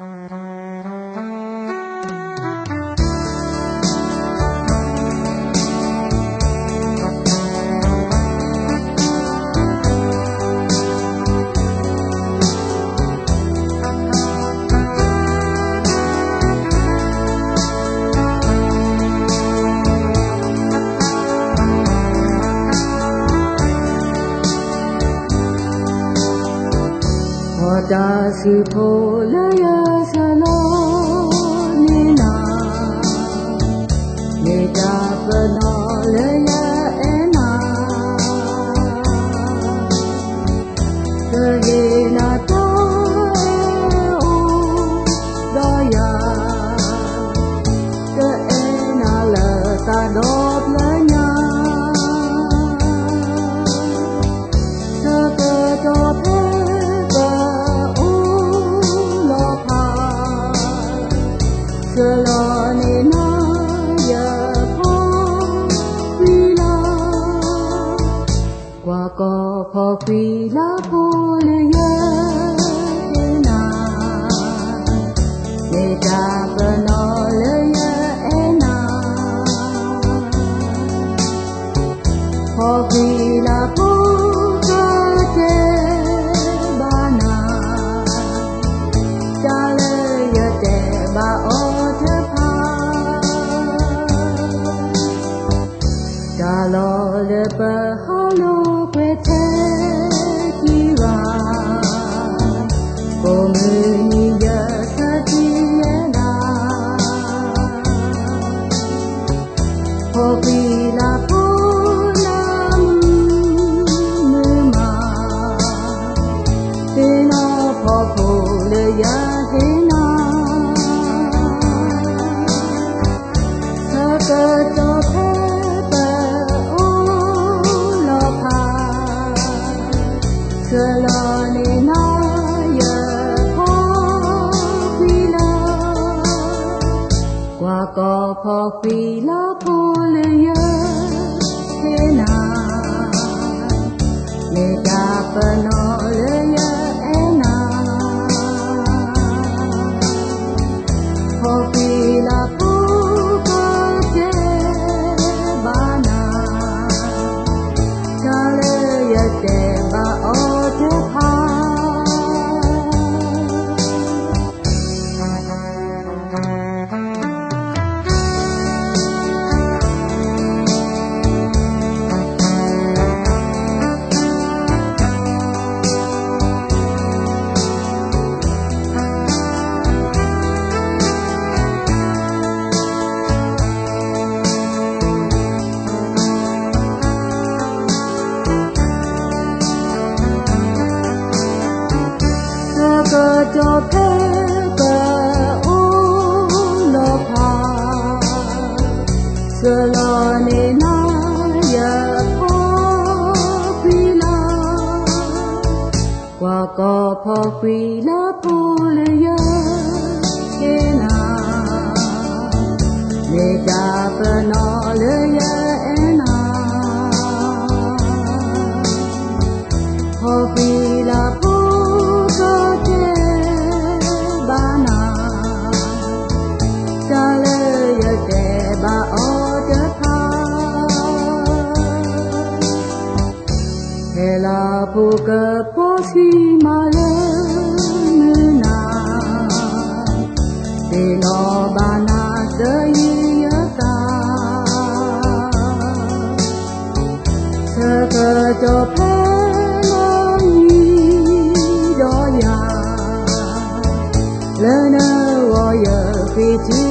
嗯。सिथोलया có khó quỳ lá bồ lê yê thế na để ta bờ nó lê yê na khó quỳ lá bồ Bye. có lá phố ก็พอคุยละปูเลยเยอะแค่นาเมตาเปิ la boca posi male na de no bana de yata sa ka cho phe lo ni do ya le na wo ya fi chi